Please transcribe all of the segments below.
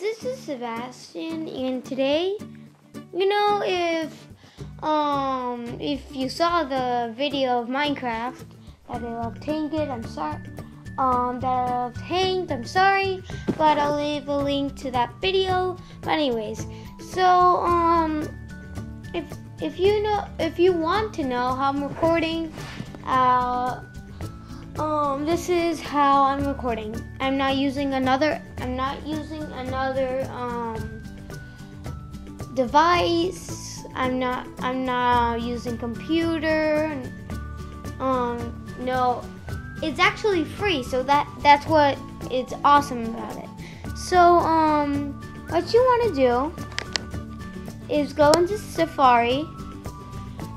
This is Sebastian, and today, you know, if um if you saw the video of Minecraft that I love tanked, I'm sorry. Um, that I love tanked, I'm sorry, but I'll leave a link to that video. But anyways, so um, if if you know if you want to know how I'm recording, uh um, this is how I'm recording. I'm not using another. I'm not using another um, device. I'm not. I'm not using computer. Um, no, it's actually free. So that that's what it's awesome about it. So um, what you want to do is go into Safari.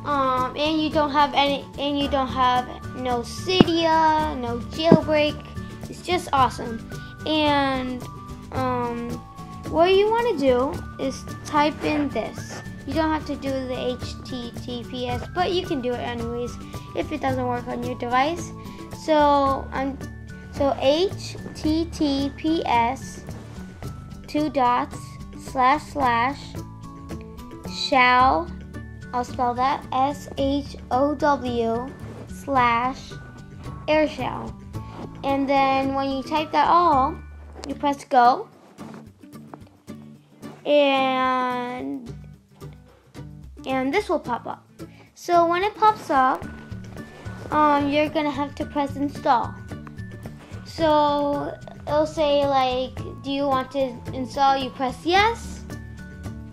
Um, and you don't have any. And you don't have no Cydia, no jailbreak. It's just awesome. And um, what you want to do is type in this. You don't have to do the HTTPS, but you can do it anyways if it doesn't work on your device. So um, so HTTPS two dots slash slash shou I'll spell that S H O W slash airshou. And then when you type that all, you press go. And and this will pop up. So when it pops up, um, you're gonna have to press install. So it'll say like, do you want to install? You press yes,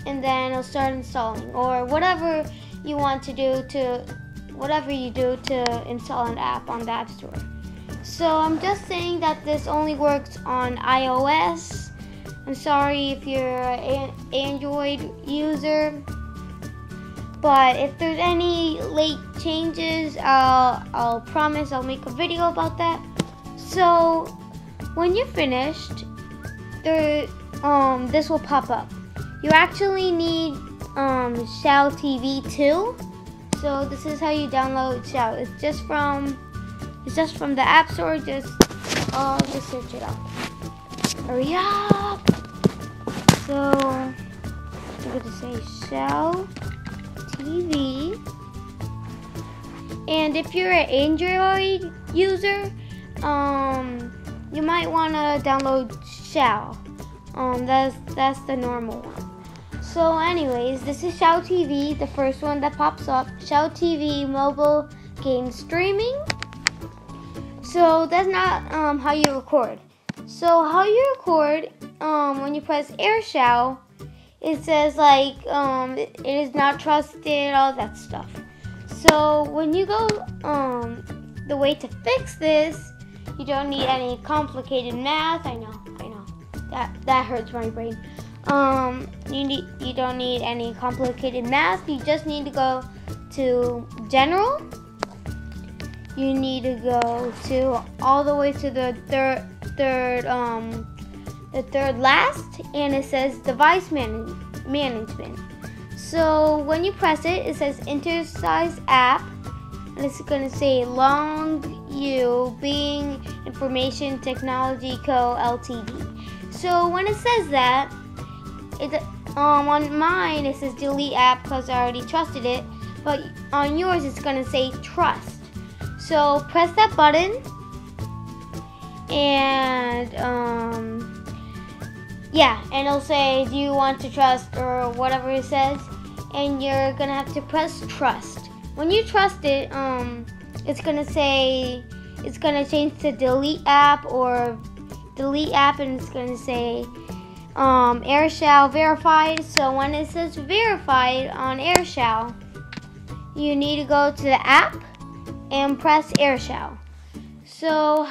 and then it'll start installing, or whatever you want to do to whatever you do to install an app on the App Store. So I'm just saying that this only works on iOS. I'm sorry if you're an Android user, but if there's any late changes, I'll, I'll promise I'll make a video about that. So when you're finished, there, um, this will pop up. You actually need um, Shou TV too. so this is how you download Shou. It's just from it's just from the App Store. Just oh, just search it up. Hurry up! So I'm to say Shou TV. And if you're an Android user, um, you might want to download Shou. Um, that's that's the normal one. So anyways, this is Shou TV, the first one that pops up. Shou TV mobile game streaming. So that's not um, how you record. So how you record, um, when you press Air Shou, it says like um, it is not trusted, all that stuff. So when you go, um, the way to fix this, you don't need any complicated math. I know, that that hurts my brain. Um, you need you don't need any complicated math. You just need to go to general. You need to go to all the way to the third third um the third last, and it says device man- management. So when you press it, it says Enterprise app, and it's gonna say Long U Being Information Technology Co. Ltd. So when it says that, it um on mine it says delete app because I already trusted it, but on yours it's gonna say trust. So press that button and um yeah, and it'll say do you want to trust or whatever it says, and you're gonna have to press trust. When you trust it, um, it's gonna say it's gonna change to delete app or delete app, and it's gonna say um, AirShou verified. So when it says verified on AirShou, you need to go to the app and press AirShou. So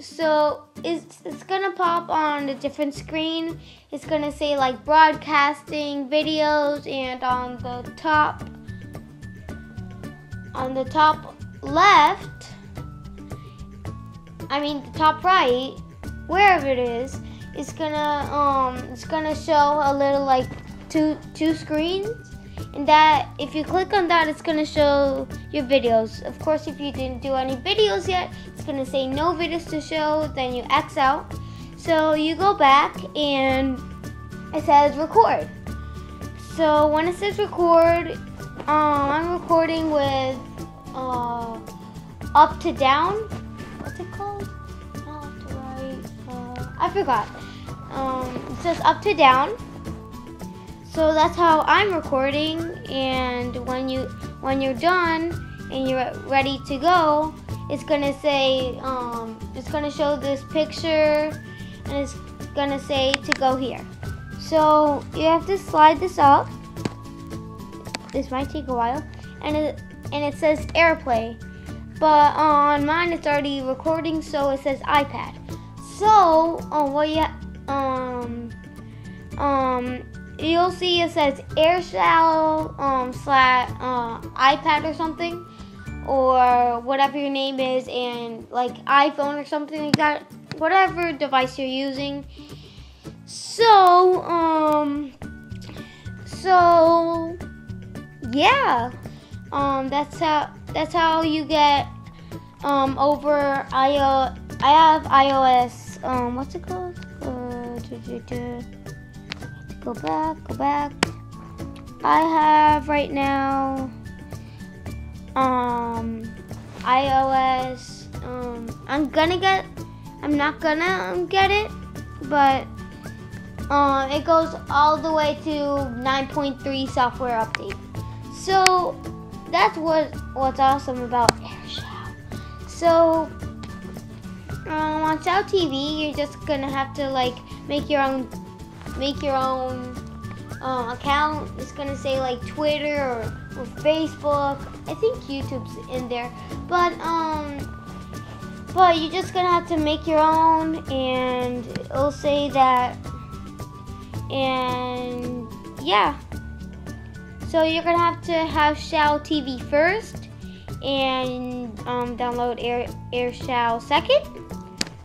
so it's it's gonna pop on a different screen. It's gonna say like broadcasting videos, and on the top on the top left, I mean the top right, wherever it is, it's gonna um it's gonna show a little like two two screens and that if you click on that it's gonna show your videos of course if you didn't do any videos yet it's gonna say no videos to show then you X out so you go back and it says record. So when it says record, um, I'm recording with uh, up to down. I forgot. Um, it says up to down. So that's how I'm recording. And when you when you're done and you're ready to go, it's gonna say um, it's gonna show this picture, and it's gonna say to go here. So you have to slide this up. This might take a while, and it and it says AirPlay, but on mine it's already recording, so it says iPad. So um, what you um um you'll see it says AirShou um slash uh, iPad or something, or whatever your name is, and like iPhone or something like that, whatever device you're using. So um so yeah um that's how that's how you get um over iOS I have iOS um what's it called uh, go back go back I have right now um iOS um I'm gonna get I'm not gonna um, get it but um, it goes all the way to 9.3 software update. So that's what what's awesome about AirShou. So um, on Shou TV, you're just gonna have to like make your own make your own um, account. It's gonna say like Twitter or, or Facebook. I think YouTube's in there, but um, but you're just gonna have to make your own, and it'll say that and yeah. So you're gonna have to have Shou TV first and um, download Air AirShou second.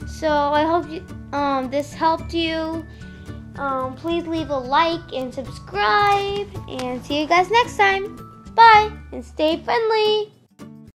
So I hope you, um, this helped you. Um, please leave a like and subscribe and see you guys next time. Bye and stay friendly.